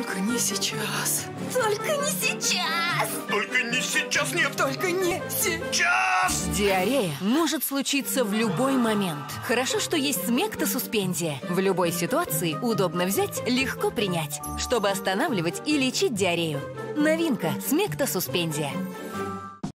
Только не сейчас. Только не сейчас! Только не сейчас, нет! Только не сейчас! Диарея может случиться в любой момент. Хорошо, что есть смекта суспензия. В любой ситуации удобно взять, легко принять, чтобы останавливать и лечить диарею. Новинка смекта суспензия.